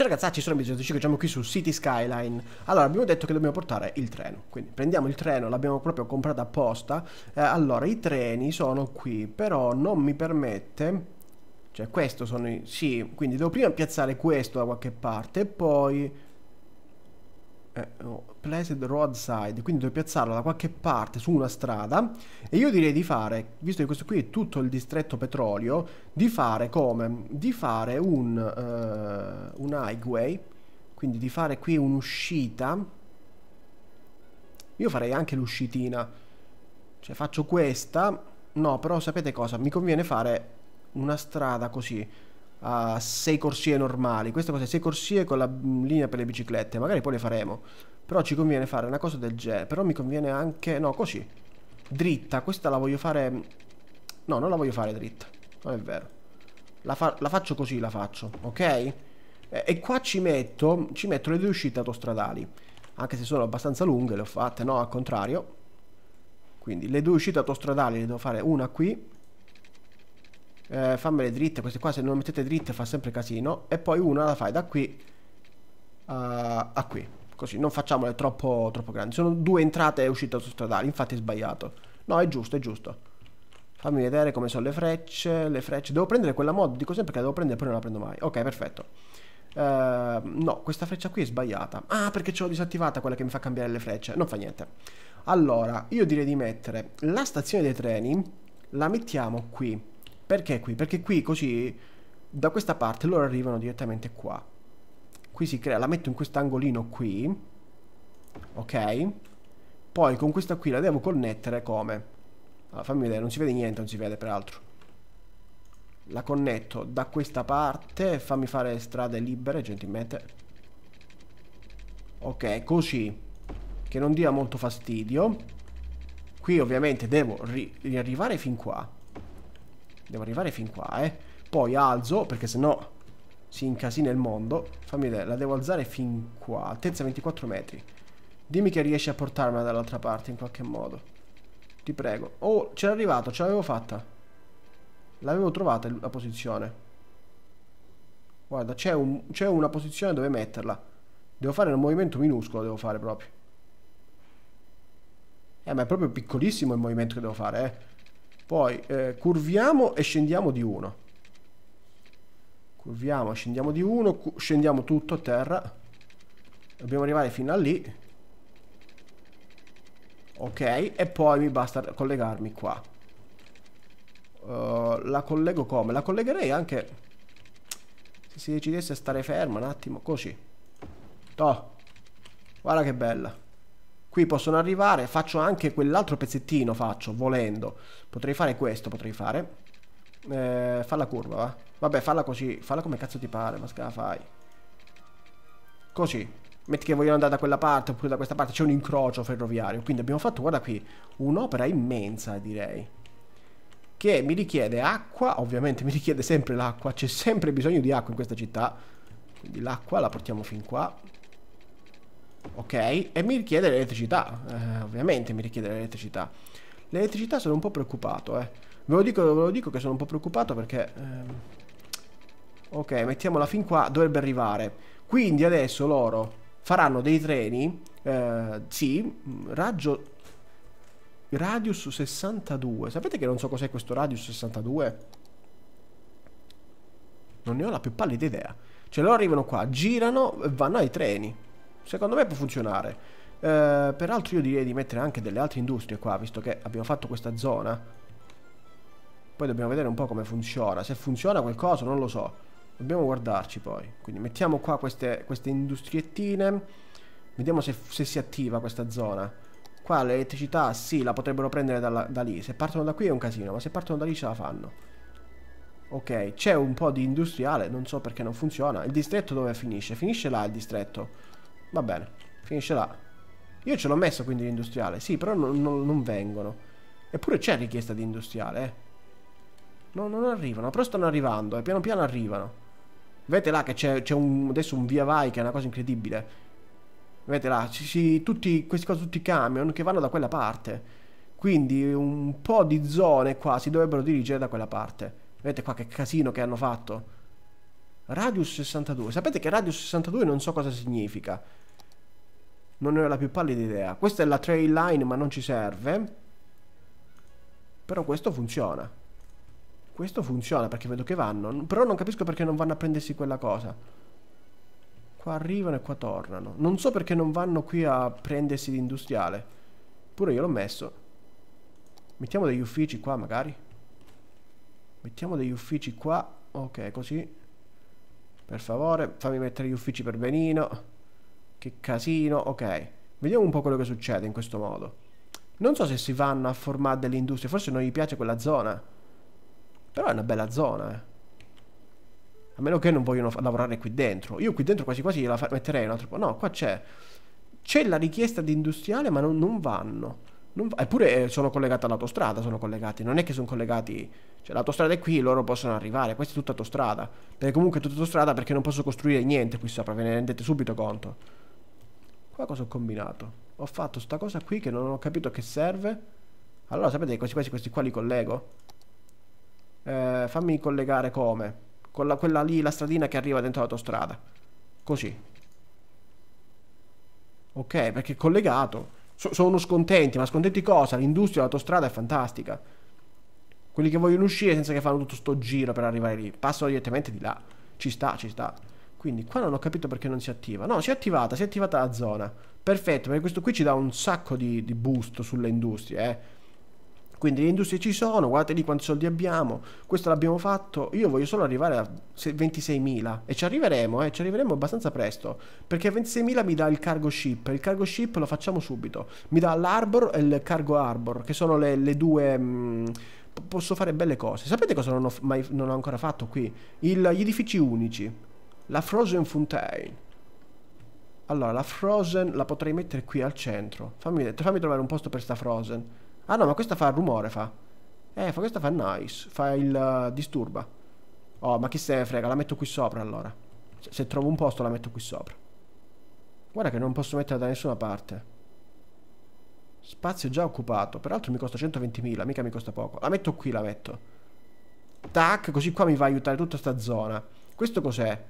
Ciao ragazzacci, sono Bisogno ci siamo qui su City Skyline. Allora, abbiamo detto che dobbiamo portare il treno. Quindi prendiamo il treno, l'abbiamo proprio comprato apposta. Eh, allora, i treni sono qui, però non mi permette... Cioè, questo sono i... Sì, quindi devo prima piazzare questo da qualche parte e poi eh, oh, placed roadside, quindi devo piazzarlo da qualche parte su una strada e io direi di fare, visto che questo qui è tutto il distretto petrolio, di fare come? Di fare un, uh, un highway, quindi di fare qui un'uscita, io farei anche l'uscitina, cioè faccio questa, no però sapete cosa, mi conviene fare una strada così, a 6 corsie normali. Queste cose 6 corsie con la mm, linea per le biciclette, magari poi le faremo. Però ci conviene fare una cosa del genere. Però mi conviene anche... No, così. Dritta. Questa la voglio fare... No, non la voglio fare dritta. Non è vero. La, fa... la faccio così, la faccio. Ok? E, e qua ci metto... Ci metto le due uscite autostradali. Anche se sono abbastanza lunghe, le ho fatte. No, al contrario. Quindi le due uscite autostradali le devo fare una qui eh, fammele dritte, queste qua se non le mettete dritte fa sempre casino, e poi una la fai da qui a, a qui, così, non facciamole troppo, troppo grandi, sono due entrate e uscite autostradali, infatti è sbagliato, no è giusto, è giusto. Fammi vedere come sono le frecce, le frecce, devo prendere quella mod, dico sempre che la devo prendere poi non la prendo mai, ok perfetto. Uh, no, questa freccia qui è sbagliata. Ah, perché ce l'ho disattivata quella che mi fa cambiare le frecce. Non fa niente. Allora, io direi di mettere la stazione dei treni, la mettiamo qui. Perché qui? Perché qui così da questa parte loro arrivano direttamente qua. Qui si crea, la metto in quest'angolino qui. Ok? Poi con questa qui la devo connettere come? Allora, fammi vedere, non si vede niente, non si vede peraltro. La connetto da questa parte, fammi fare strade libere gentilmente. Ok, così. Che non dia molto fastidio. Qui ovviamente devo riarrivare fin qua. Devo arrivare fin qua, eh. Poi alzo, perché sennò si incasina il mondo. Fammi vedere, la devo alzare fin qua. Altezza 24 metri. Dimmi che riesci a portarmela dall'altra parte in qualche modo. Ti prego. Oh, c'era arrivato, ce l'avevo fatta. L'avevo trovata la posizione. Guarda, c'è un, una posizione dove metterla. Devo fare un movimento minuscolo, devo fare proprio. Eh, ma è proprio piccolissimo il movimento che devo fare, eh. Poi eh, curviamo e scendiamo di 1. Curviamo, scendiamo di 1, scendiamo tutto a terra. Dobbiamo arrivare fino a lì. Ok, e poi mi basta collegarmi qua. Uh, la collego come? La collegherei anche se si decidesse a stare ferma un attimo, così. Toh. Guarda che bella. Qui possono arrivare, faccio anche quell'altro pezzettino, faccio, volendo. Potrei fare questo, potrei fare. Eh, falla curva, va. Vabbè, falla così, falla come cazzo ti pare, ma che la fai. Così. Metti che vogliono andare da quella parte oppure da questa parte, c'è un incrocio ferroviario. Quindi abbiamo fatto, guarda qui, un'opera immensa, direi. Che mi richiede acqua, ovviamente mi richiede sempre l'acqua, c'è sempre bisogno di acqua in questa città. Quindi l'acqua la portiamo fin qua. Ok, e mi richiede l'elettricità, eh, ovviamente mi richiede l'elettricità. L'elettricità sono un po' preoccupato, eh. Ve lo dico, ve lo dico che sono un po' preoccupato perché... Ehm... Ok, mettiamola fin qua, dovrebbe arrivare. Quindi adesso loro faranno dei treni, eh, sì, raggio... Radius 62. Sapete che non so cos'è questo Radius 62? Non ne ho la più pallida idea. Cioè loro arrivano qua, girano e vanno ai treni. Secondo me può funzionare. Eh, peraltro io direi di mettere anche delle altre industrie qua, visto che abbiamo fatto questa zona. Poi dobbiamo vedere un po' come funziona. Se funziona qualcosa non lo so. Dobbiamo guardarci poi. Quindi mettiamo qua queste, queste industriettine. Vediamo se, se, si attiva questa zona. Qua l'elettricità sì, la potrebbero prendere dalla, da lì. Se partono da qui è un casino, ma se partono da lì ce la fanno. Ok, c'è un po' di industriale, non so perché non funziona. Il distretto dove finisce? Finisce là il distretto. Va bene, finisce là. Io ce l'ho messo quindi l'industriale, sì, però non, non, non vengono. Eppure c'è richiesta di industriale, eh. No, non arrivano, però stanno arrivando, e piano piano arrivano. Vedete là che c'è adesso un via vai che è una cosa incredibile. Vedete là, ci, ci, tutti, questi qua, tutti i camion che vanno da quella parte. Quindi un po' di zone qua si dovrebbero dirigere da quella parte. Vedete qua che casino che hanno fatto. Radius 62. Sapete che radius 62 non so cosa significa. Non ne ho la più pallida idea. Questa è la trail line ma non ci serve. Però questo funziona. Questo funziona perché vedo che vanno. Però non capisco perché non vanno a prendersi quella cosa. Qua arrivano e qua tornano. Non so perché non vanno qui a prendersi l'industriale. Pure io l'ho messo. Mettiamo degli uffici qua magari. Mettiamo degli uffici qua. Ok, così. Per favore, fammi mettere gli uffici per benino. Che casino. Ok. Vediamo un po' quello che succede in questo modo. Non so se si vanno a formare delle industrie. Forse non gli piace quella zona. Però è una bella zona, eh. A meno che non vogliono lavorare qui dentro. Io qui dentro quasi quasi la metterei un altro po'. No, qua c'è. C'è la richiesta di industriale, ma non, non vanno. Non va Eppure eh, sono collegati all'autostrada, sono collegati. Non è che sono collegati... Cioè l'autostrada è qui, loro possono arrivare. Questa è tutta autostrada. Perché comunque è tutta autostrada perché non posso costruire niente qui sopra, ve ne rendete subito conto. Qua cosa ho combinato? Ho fatto sta cosa qui che non ho capito che serve. Allora sapete questi, questi, questi qua li collego? Eh, fammi collegare come? Con la, quella lì, la stradina che arriva dentro l'autostrada. Così. Ok, perché è collegato so, sono scontenti, ma scontenti cosa? L'industria dell'autostrada è fantastica. Quelli che vogliono uscire senza che fanno tutto sto giro per arrivare lì, passano direttamente di là. Ci sta, ci sta. Quindi qua non ho capito perché non si attiva. No, si è attivata, si è attivata la zona. Perfetto, perché questo qui ci dà un sacco di, di boost sulle industrie, eh. Quindi le industrie ci sono, guardate lì quanti soldi abbiamo, questo l'abbiamo fatto, io voglio solo arrivare a 26.000 e ci arriveremo, eh, ci arriveremo abbastanza presto, perché 26.000 mi dà il cargo ship, il cargo ship lo facciamo subito, mi dà l'arbor e il cargo arbor, che sono le, le due... Mh, mm, posso fare belle cose. Sapete cosa non ho, mai, non ho ancora fatto qui? Il, gli edifici unici, la Frozen Fountain. Allora, la Frozen la potrei mettere qui al centro. Fammi, fammi trovare un posto per sta Frozen. Ah no, ma questa fa rumore, fa. Eh, fa, questa fa nice. Fa il uh, disturba. Oh, ma chi se ne frega, la metto qui sopra allora. Se, se trovo un posto la metto qui sopra. Guarda che non posso metterla da nessuna parte. Spazio già occupato. Peraltro mi costa 120.000, mica mi costa poco. La metto qui, la metto. Tac, così qua mi va a aiutare tutta sta zona. Questo cos'è?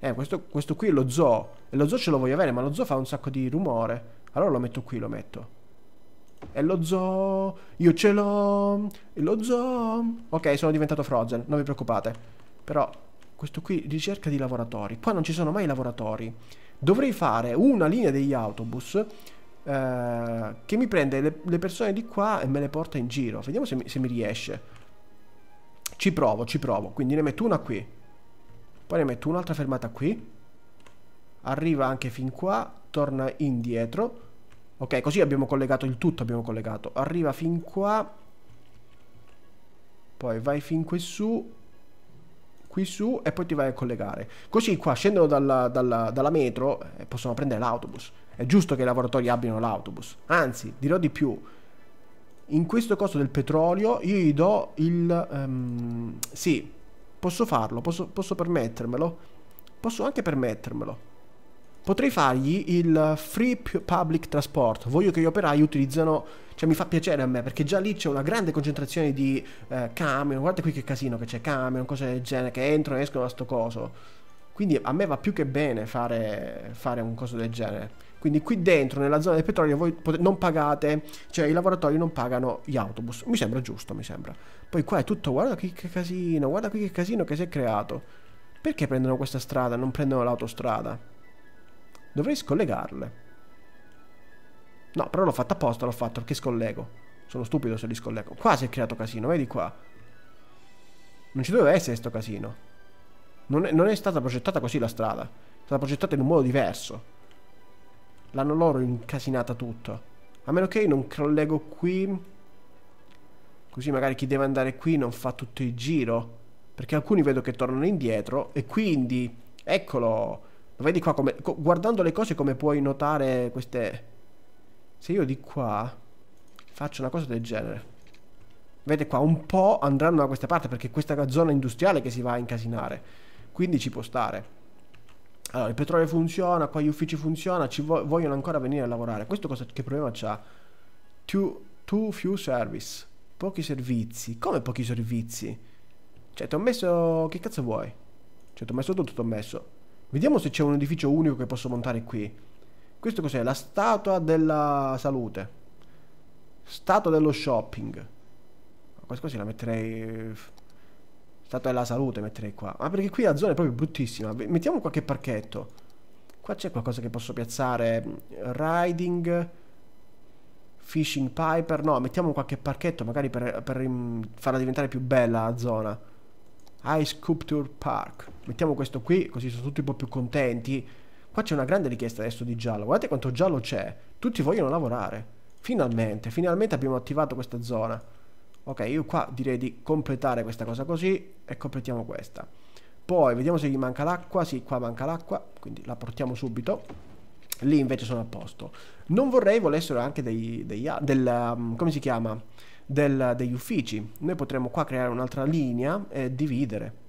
Eh, questo, questo qui è lo zoo. E lo zoo ce lo voglio avere, ma lo zoo fa un sacco di rumore. Allora lo metto qui, lo metto. È lo zoo, io ce l'ho, è lo zoo. Ok, sono diventato Frozen, non vi preoccupate. Però, questo qui, ricerca di lavoratori. Qua non ci sono mai lavoratori. Dovrei fare una linea degli autobus eh, che mi prende le, le, persone di qua e me le porta in giro. Vediamo se mi, se mi riesce. Ci provo, ci provo. Quindi ne metto una qui. Poi ne metto un'altra fermata qui. Arriva anche fin qua, torna indietro Ok, così abbiamo collegato il tutto, abbiamo collegato. Arriva fin qua. Poi vai fin qui su. Qui su e poi ti vai a collegare. Così qua scendono dalla, dalla, dalla metro e eh, possono prendere l'autobus. È giusto che i lavoratori abbiano l'autobus. Anzi, dirò di più. In questo costo del petrolio io gli do il... Um, sì, posso farlo, posso, posso permettermelo. Posso anche permettermelo. Potrei fargli il free public transport. Voglio che gli operai utilizzano, cioè mi fa piacere a me perché già lì c'è una grande concentrazione di eh, camion. Guarda qui che casino che c'è, camion, cose del genere che entrano e escono da sto coso. Quindi a me va più che bene fare, fare un coso del genere. Quindi qui dentro, nella zona del petrolio, voi non pagate, cioè i lavoratori non pagano gli autobus. Mi sembra giusto, mi sembra. Poi qua è tutto, guarda qui che casino, guarda qui che casino che si è creato. Perché prendono questa strada non prendono l'autostrada? Dovrei scollegarle. No, però l'ho fatto apposta, l'ho fatto perché scollego. Sono stupido se li scollego. Qua si è creato casino, vedi qua. Non ci doveva essere questo casino. Non è, non è stata progettata così la strada. È stata progettata in un modo diverso. L'hanno loro incasinata tutto. A meno che io non collego qui. Così magari chi deve andare qui non fa tutto il giro. Perché alcuni vedo che tornano indietro. E quindi, eccolo Vedi qua come... Guardando le cose come puoi notare queste... Se io di qua faccio una cosa del genere. Vedete qua, un po' andranno da questa parte perché è questa zona industriale che si va a incasinare. Quindi ci può stare. Allora, il petrolio funziona, qua gli uffici funzionano, ci vo vogliono ancora venire a lavorare. Questo cosa, che problema c'ha? Too, too few service. Pochi servizi. Come pochi servizi? Cioè, ti ho messo... Che cazzo vuoi? Cioè, ti ho messo tutto, ti ho messo. Vediamo se c'è un edificio unico che posso montare qui. Questo cos'è? La statua della salute. Statua dello shopping. Quasi quasi la metterei... Statua della salute metterei qua. Ma perché qui la zona è proprio bruttissima. Mettiamo qualche parchetto. Qua c'è qualcosa che posso piazzare. Riding... Fishing Piper. No, mettiamo qualche parchetto magari per, per farla diventare più bella la zona. Ice Sculpture Park. Mettiamo questo qui, così sono tutti un po' più contenti. Qua c'è una grande richiesta adesso di giallo. Guardate quanto giallo c'è. Tutti vogliono lavorare. Finalmente, finalmente abbiamo attivato questa zona. Ok, io qua direi di completare questa cosa così e completiamo questa. Poi vediamo se gli manca l'acqua. Sì, qua manca l'acqua, quindi la portiamo subito. Lì invece sono a posto. Non vorrei volessero anche dei, dei del, um, come si chiama? Del, degli uffici. Noi potremmo qua creare un'altra linea e dividere.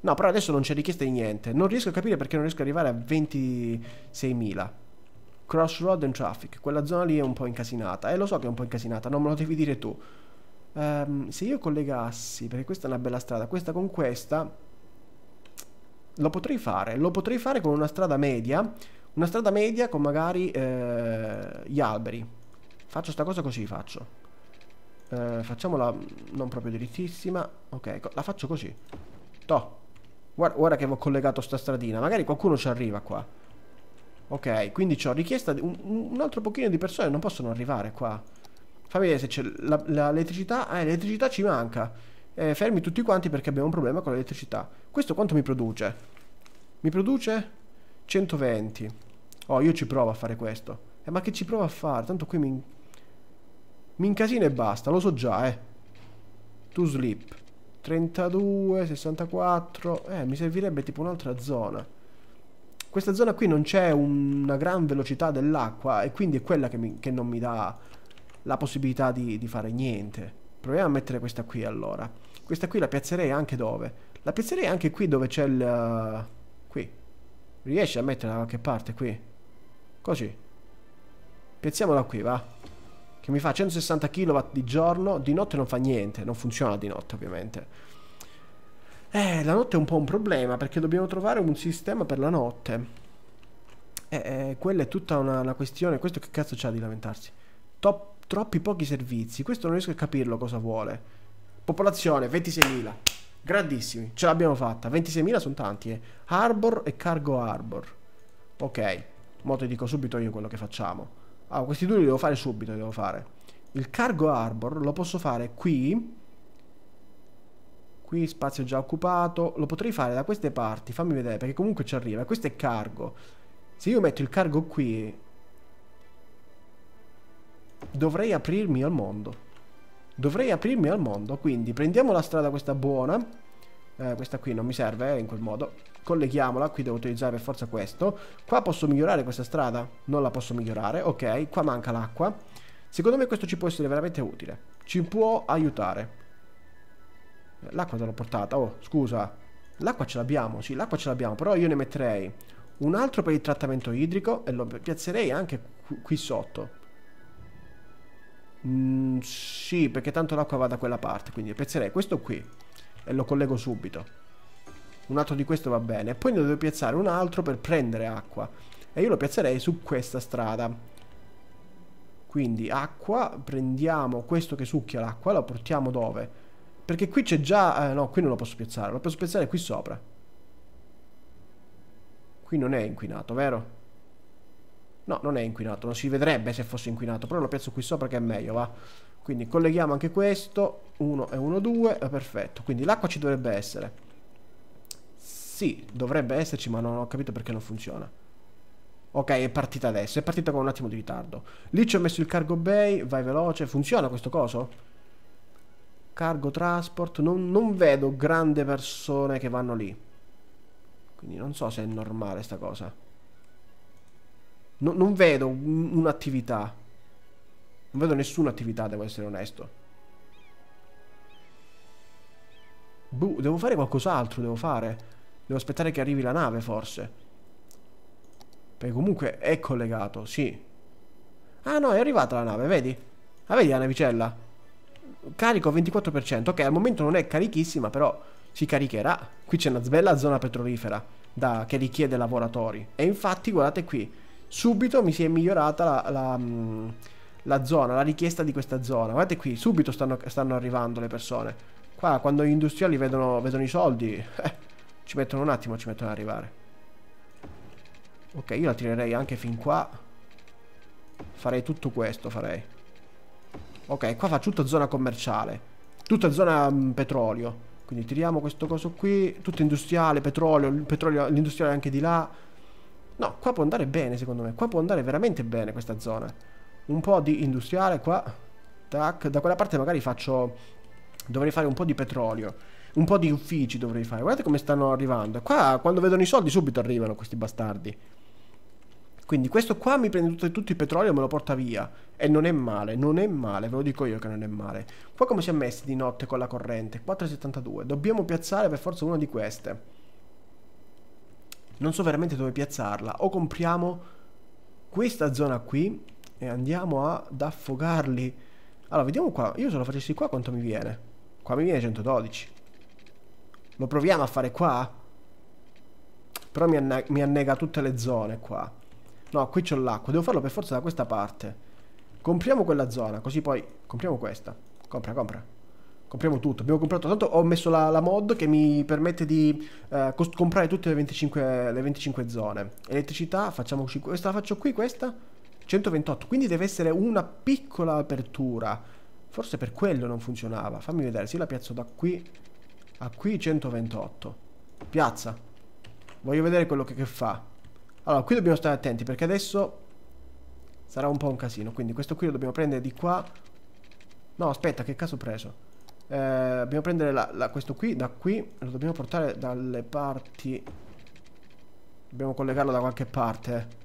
No, però adesso non c'è richiesta di niente. Non riesco a capire perché non riesco ad arrivare a 26.000. Crossroad and Traffic. Quella zona lì è un po' incasinata. Eh, lo so che è un po' incasinata, non me lo devi dire tu. Um, se io collegassi, perché questa è una bella strada, questa con questa, lo potrei fare. Lo potrei fare con una strada media una strada media con magari eh, gli alberi. Faccio sta cosa così, faccio. Eh, facciamola non proprio drittissima. Ok, la faccio così. Toh. Guarda, guarda che ho collegato sta stradina. Magari qualcuno ci arriva qua. Ok, quindi ho richiesta un, un, altro pochino di persone non possono arrivare qua. Fammi vedere se c'è l'elettricità. Ah, l'elettricità ci manca. Eh, fermi tutti quanti perché abbiamo un problema con l'elettricità. Questo quanto mi produce? Mi produce 120. Oh, io ci provo a fare questo. Eh, ma che ci provo a fare? Tanto qui mi... Mi incasino e basta, lo so già, eh. To sleep. 32, 64... Eh, mi servirebbe tipo un'altra zona. Questa zona qui non c'è una gran velocità dell'acqua e quindi è quella che, mi, che, non mi dà la possibilità di, di fare niente. Proviamo a mettere questa qui allora. Questa qui la piazzerei anche dove? La piazzerei anche qui dove c'è il... Uh, qui. Riesci a metterla da qualche parte qui? Così. Piazziamola qui, va. Che mi fa 160 kW di giorno. Di notte non fa niente. Non funziona di notte, ovviamente. Eh, la notte è un po' un problema perché dobbiamo trovare un sistema per la notte. Eh, eh quella è tutta una, una, questione. Questo che cazzo c'ha di lamentarsi? Top, troppi pochi servizi. Questo non riesco a capirlo cosa vuole. Popolazione 26.000. Grandissimi, ce l'abbiamo fatta. 26.000 sono tanti, eh. Harbor e Cargo Harbor. Ok, mo ti dico subito io quello che facciamo. Ah, questi due li devo fare subito, li devo fare. Il Cargo Harbor lo posso fare qui. Qui spazio già occupato. Lo potrei fare da queste parti, fammi vedere, perché comunque ci arriva. Questo è cargo. Se io metto il cargo qui... Dovrei aprirmi al mondo. Dovrei aprirmi al mondo, quindi prendiamo la strada questa buona. Eh, questa qui non mi serve eh, in quel modo. Colleghiamola, qui devo utilizzare per forza questo. Qua posso migliorare questa strada? Non la posso migliorare, ok. Qua manca l'acqua. Secondo me questo ci può essere veramente utile. Ci può aiutare. L'acqua te l'ho portata, oh, scusa. L'acqua ce l'abbiamo, sì, l'acqua ce l'abbiamo, però io ne metterei un altro per il trattamento idrico e lo piazzerei anche qui sotto. Mm, sì, perché tanto l'acqua va da quella parte, quindi piazzerei questo qui e lo collego subito. Un altro di questo va bene. Poi ne devo piazzare un altro per prendere acqua. E io lo piazzerei su questa strada. Quindi acqua, prendiamo questo che succhia l'acqua, lo portiamo dove? Perché qui c'è già... Eh, no, qui non lo posso piazzare, lo posso piazzare qui sopra. Qui non è inquinato, vero? No, non è inquinato, non si vedrebbe se fosse inquinato, però lo piazzo qui sopra che è meglio, va. Quindi colleghiamo anche questo, 1 e 1, 2, eh, perfetto. Quindi l'acqua ci dovrebbe essere. Sì, dovrebbe esserci, ma non ho capito perché non funziona. Ok, è partita adesso, è partita con un attimo di ritardo. Lì ci ho messo il cargo bay, vai veloce, funziona questo coso? Cargo transport, non, non vedo grandi persone che vanno lì. Quindi non so se è normale sta cosa no, non vedo un'attività. Non vedo nessuna attività, devo essere onesto. Buh, devo fare qualcos'altro, devo fare. Devo aspettare che arrivi la nave, forse. Perché comunque è collegato, sì. Ah no, è arrivata la nave, vedi? Ah, vedi la navicella? Carico 24%. Ok, al momento non è carichissima, però si caricherà. Qui c'è una bella zona petrolifera da, che richiede lavoratori. E infatti, guardate qui, subito mi si è migliorata la, la, mm, la zona, la richiesta di questa zona. Guardate qui, subito stanno, stanno arrivando le persone. Qua, quando gli industriali vedono, vedono i soldi, eh, ci mettono un attimo, ci mettono ad arrivare. Ok, io la tirerei anche fin qua. Farei tutto questo, farei. Ok, qua faccio tutta zona commerciale. Tutta zona mh, mm, petrolio. Quindi tiriamo questo coso qui. Tutto industriale, petrolio, l'industriale anche di là. No, qua può andare bene secondo me. Qua può andare veramente bene questa zona. Un po' di industriale qua. Tac. Da quella parte magari faccio... Dovrei fare un po' di petrolio. Un po' di uffici dovrei fare. Guardate come stanno arrivando. Qua quando vedono i soldi subito arrivano questi bastardi. Quindi questo qua mi prende tutto, tutto il petrolio e me lo porta via. E non è male, non è male, ve lo dico io che non è male. Qua come si è messi di notte con la corrente? 4,72. Dobbiamo piazzare per forza una di queste. Non so veramente dove piazzarla. O compriamo questa zona qui e andiamo ad affogarli. Allora, vediamo qua. Io se lo facessi qua quanto mi viene? Qua mi viene 112. Lo proviamo a fare qua? Però mi, anne mi annega tutte le zone qua. No, qui c'ho l'acqua. Devo farlo per forza da questa parte. Compriamo quella zona, così poi... Compriamo questa. Compra, compra. Compriamo tutto. Abbiamo comprato... Tanto ho messo la, la mod che mi permette di eh, comprare tutte le 25, le 25 zone. Elettricità, facciamo... Questa la faccio qui, questa? 128. Quindi deve essere una piccola apertura. Forse per quello non funzionava. Fammi vedere. Se la piazzo da qui a qui 128. Piazza. Voglio vedere quello che, che fa. Allora, qui dobbiamo stare attenti perché adesso sarà un po' un casino. Quindi questo qui lo dobbiamo prendere di qua. No, aspetta, che caso ho preso? Eh, dobbiamo prendere la, la, questo qui da qui. Lo dobbiamo portare dalle parti... Dobbiamo collegarlo da qualche parte.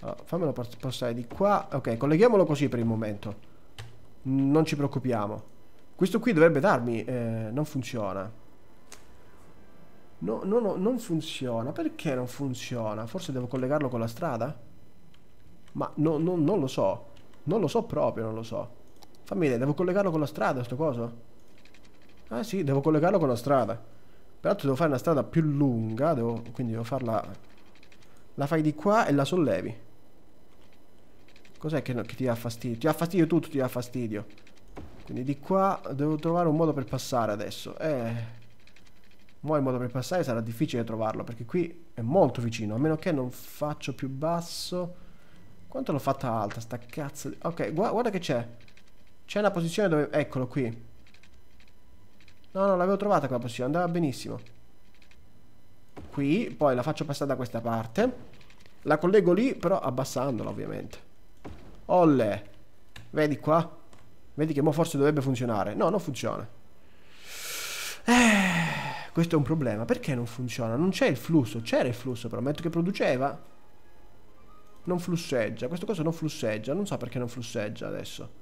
Allora, fammelo passare di qua. Ok, colleghiamolo così per il momento. Non ci preoccupiamo. Questo qui dovrebbe darmi... Eh, non funziona. No, no, no, non funziona. Perché non funziona? Forse devo collegarlo con la strada? Ma no, no, non lo so. Non lo so proprio, non lo so. Fammi vedere, devo collegarlo con la strada sto coso? Ah sì, devo collegarlo con la strada. Peraltro devo fare una strada più lunga, devo, quindi devo farla... La fai di qua e la sollevi. Cos'è che, che ti dà fastidio? Ti dà fastidio tutto, ti dà fastidio. Quindi di qua devo trovare un modo per passare adesso. Eh... Mo il modo per passare sarà difficile trovarlo perché qui è molto vicino, a meno che non faccio più basso. Quanto l'ho fatta alta sta cazzo di... Ok, guarda, guarda che c'è. C'è una posizione dove... Eccolo qui. No, no, l'avevo trovata quella posizione, andava benissimo. Qui, poi la faccio passare da questa parte. La collego lì, però abbassandola ovviamente. Olle. Vedi qua? Vedi che mo forse dovrebbe funzionare. No, non funziona. Eh... Questo è un problema. Perché non funziona? Non c'è il flusso. C'era il flusso, però metto che produceva. Non flusseggia. Questo coso non flusseggia. Non so perché non flusseggia adesso.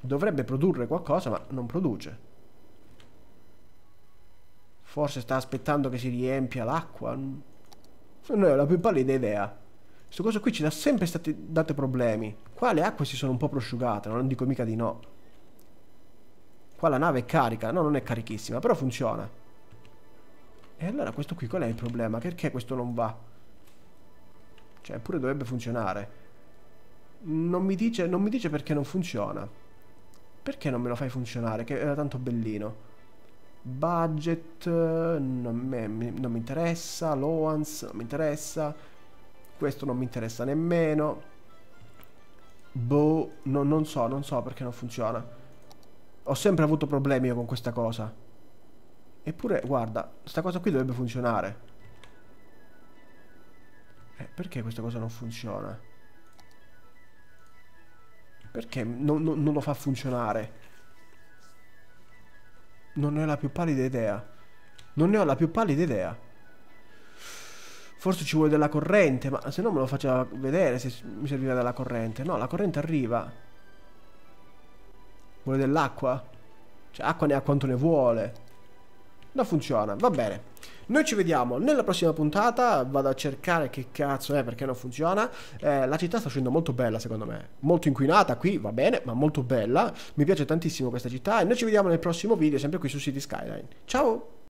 Dovrebbe produrre qualcosa, ma non produce. Forse sta aspettando che si riempia l'acqua. Non ho la più pallida idea. Questo coso qui ci dà sempre stati date problemi. Qua le acque si sono un po' prosciugate, non dico mica di no. Qua la nave è carica. No, non è carichissima, però funziona. E allora questo qui qual è il problema? Perché questo non va? Cioè, pure dovrebbe funzionare. Non mi dice, non mi dice perché non funziona. Perché non me lo fai funzionare? Che era tanto bellino. Budget, non, me, non mi interessa. Lowance, non mi interessa. Questo non mi interessa nemmeno. Boh, no, non so, non so perché non funziona. Ho sempre avuto problemi con questa cosa. Eppure, guarda, questa cosa qui dovrebbe funzionare. Eh, perché questa cosa non funziona? Perché non, non, non lo fa funzionare? Non ne ho la più pallida idea. Non ne ho la più pallida idea. Forse ci vuole della corrente, ma se no me lo faceva vedere se mi serviva della corrente. No, la corrente arriva. Vuole dell'acqua? Cioè, acqua ne ha quanto ne vuole. non funziona, va bene. Noi ci vediamo nella prossima puntata, vado a cercare che cazzo è perché non funziona. Eh, la città sta uscendo molto bella secondo me, molto inquinata qui, va bene, ma molto bella. Mi piace tantissimo questa città e noi ci vediamo nel prossimo video sempre qui su City Skyline. Ciao!